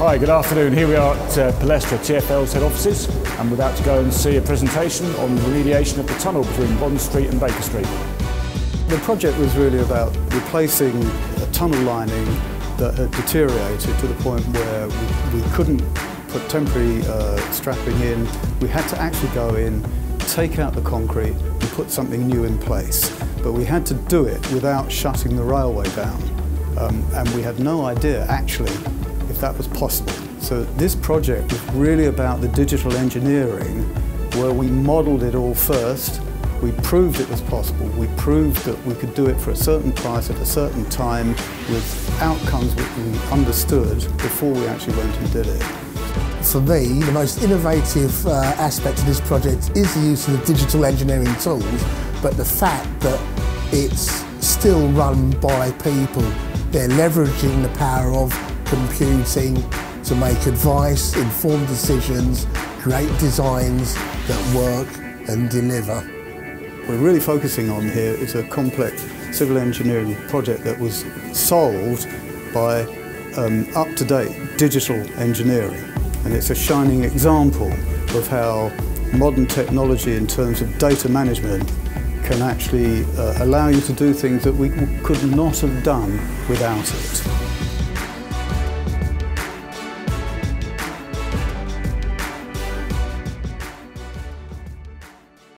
Hi, good afternoon. Here we are at uh, Palestra TfL's head offices and we're about to go and see a presentation on the remediation of the tunnel between Bond Street and Baker Street. The project was really about replacing a tunnel lining that had deteriorated to the point where we, we couldn't put temporary uh, strapping in. We had to actually go in, take out the concrete and put something new in place. But we had to do it without shutting the railway down. Um, and we had no idea actually that was possible. So this project was really about the digital engineering where we modelled it all first, we proved it was possible, we proved that we could do it for a certain price at a certain time with outcomes which we understood before we actually went and did it. For me, the most innovative uh, aspect of this project is the use of the digital engineering tools, but the fact that it's still run by people. They're leveraging the power of computing to make advice, informed decisions, create designs that work and deliver. We're really focusing on here is a complex civil engineering project that was solved by um, up-to-date digital engineering. And it's a shining example of how modern technology in terms of data management can actually uh, allow you to do things that we could not have done without it.